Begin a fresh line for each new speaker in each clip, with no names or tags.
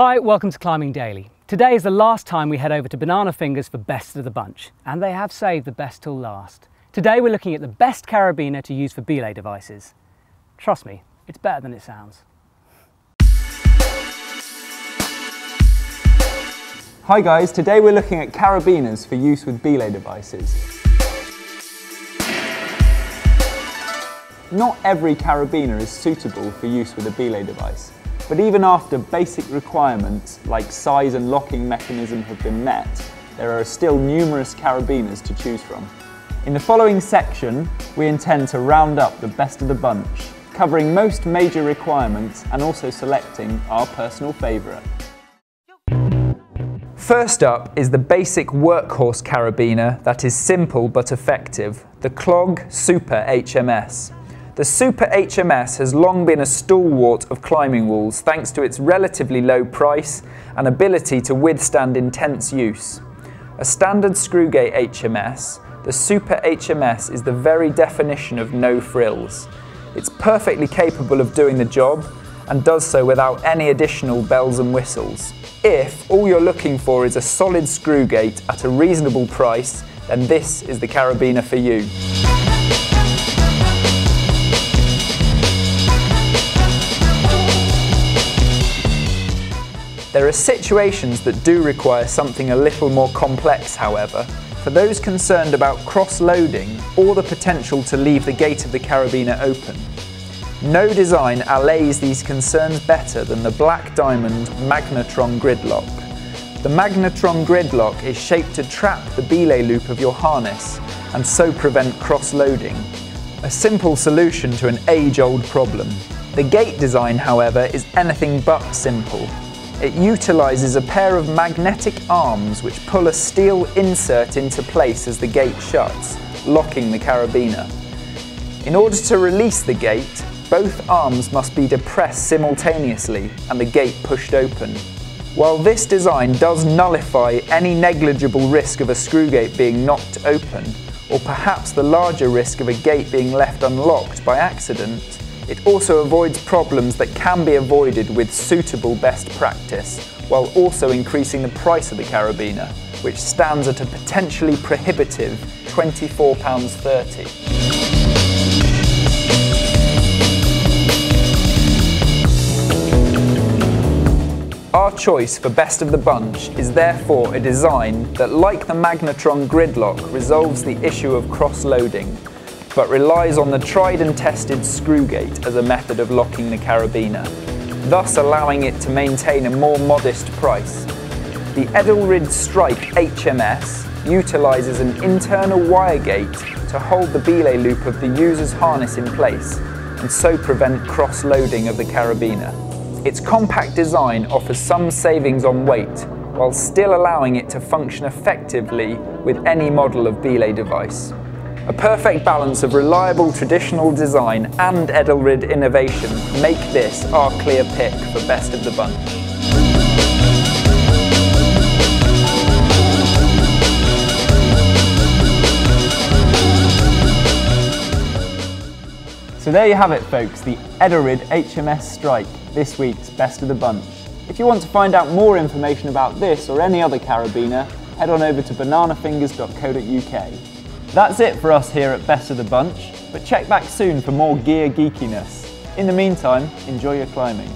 Hi, welcome to Climbing Daily. Today is the last time we head over to Banana Fingers for best of the bunch, and they have saved the best till last. Today we're looking at the best carabiner to use for belay devices. Trust me, it's better than it sounds.
Hi guys, today we're looking at carabiners for use with belay devices. Not every carabiner is suitable for use with a belay device, but even after basic requirements like size and locking mechanism have been met, there are still numerous carabiners to choose from. In the following section, we intend to round up the best of the bunch, covering most major requirements and also selecting our personal favourite. First up is the basic workhorse carabiner that is simple but effective, the Clog Super HMS. The Super HMS has long been a stalwart of climbing walls thanks to its relatively low price and ability to withstand intense use. A standard screwgate HMS, the Super HMS is the very definition of no frills. It's perfectly capable of doing the job and does so without any additional bells and whistles. If all you're looking for is a solid screwgate at a reasonable price, then this is the carabiner for you. There are situations that do require something a little more complex, however. For those concerned about cross-loading or the potential to leave the gate of the carabiner open, no design allays these concerns better than the Black Diamond Magnetron Gridlock. The Magnetron Gridlock is shaped to trap the belay loop of your harness and so prevent cross-loading. A simple solution to an age-old problem. The gate design, however, is anything but simple. It utilises a pair of magnetic arms which pull a steel insert into place as the gate shuts, locking the carabiner. In order to release the gate, both arms must be depressed simultaneously and the gate pushed open. While this design does nullify any negligible risk of a screw gate being knocked open, or perhaps the larger risk of a gate being left unlocked by accident, it also avoids problems that can be avoided with suitable best practice, while also increasing the price of the carabiner, which stands at a potentially prohibitive £24.30. Our choice for best of the bunch is therefore a design that, like the Magnetron Gridlock, resolves the issue of cross-loading but relies on the tried and tested screw gate as a method of locking the carabiner, thus allowing it to maintain a more modest price. The Edelrid Strike HMS utilises an internal wire gate to hold the belay loop of the user's harness in place and so prevent cross-loading of the carabiner. Its compact design offers some savings on weight, while still allowing it to function effectively with any model of belay device. A perfect balance of reliable traditional design and Edelrid innovation make this our clear pick for best of the bunch. So there you have it folks, the Edelrid HMS Strike, this week's best of the bunch. If you want to find out more information about this or any other carabiner, head on over to bananafingers.co.uk. That's it for us here at Best of the Bunch, but check back soon for more gear geekiness. In the meantime, enjoy your climbing.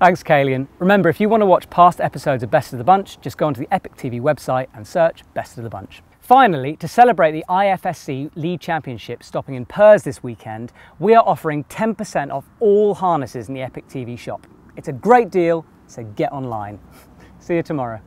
Thanks, Kalian. Remember, if you want to watch past episodes of Best of the Bunch, just go onto the Epic TV website and search Best of the Bunch. Finally, to celebrate the IFSC League Championship stopping in Perth this weekend, we are offering 10% off all harnesses in the Epic TV shop. It's a great deal, so get online. See you tomorrow.